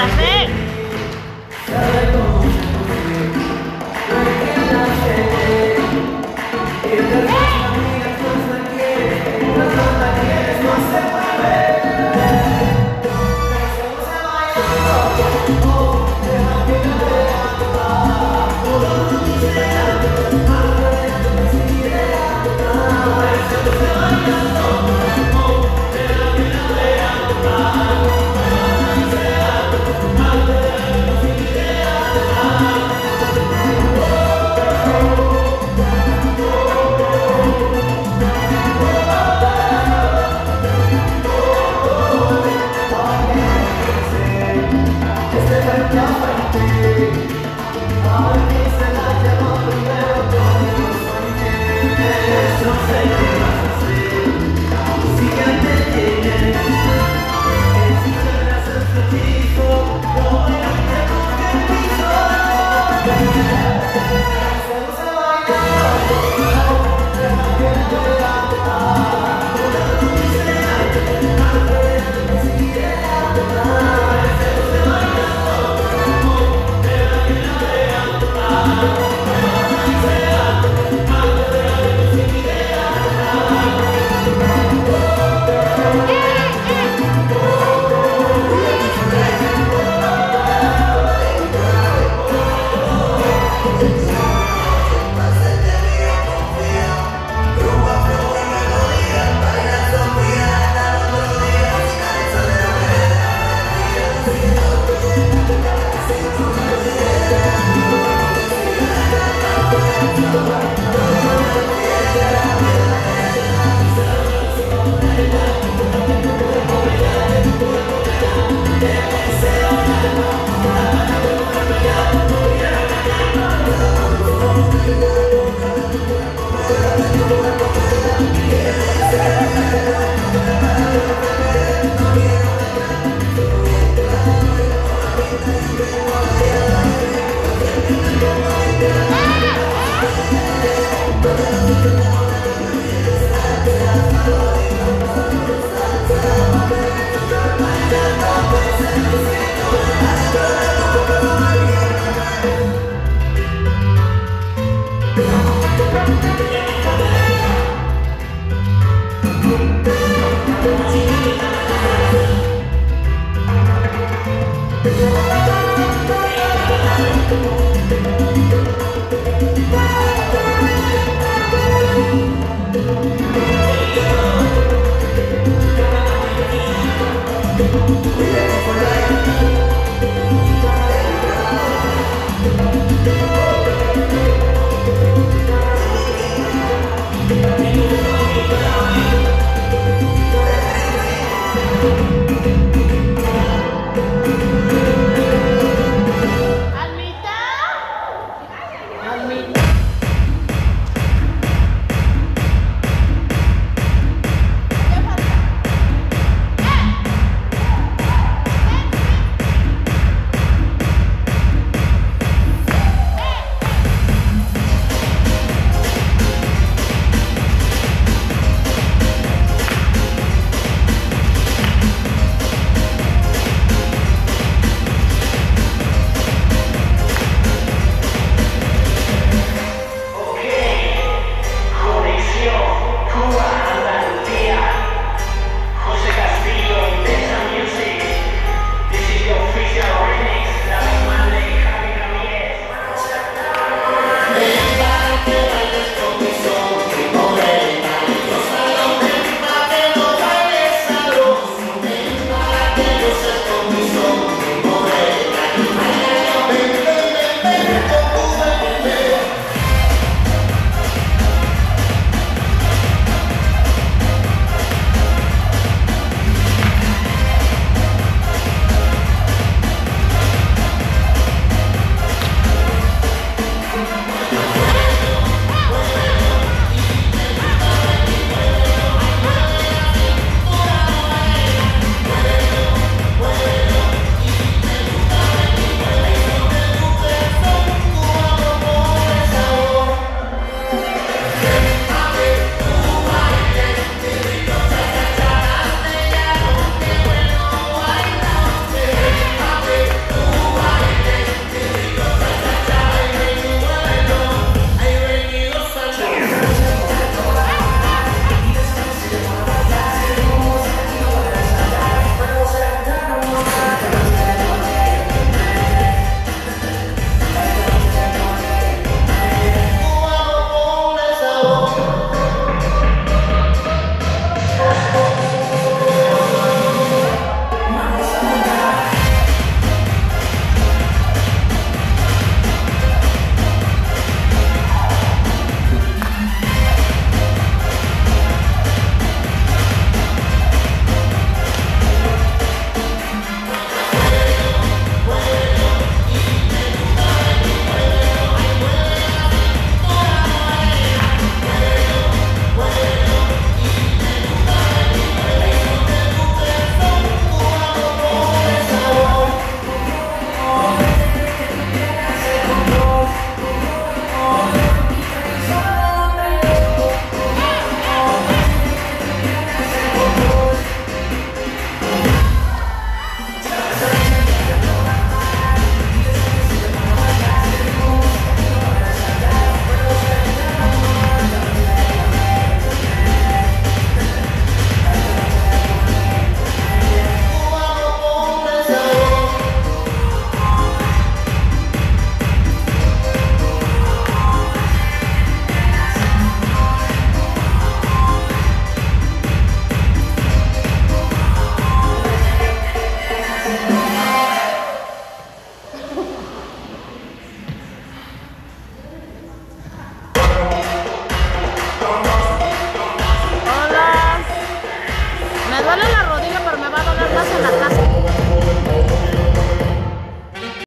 la sé. Thank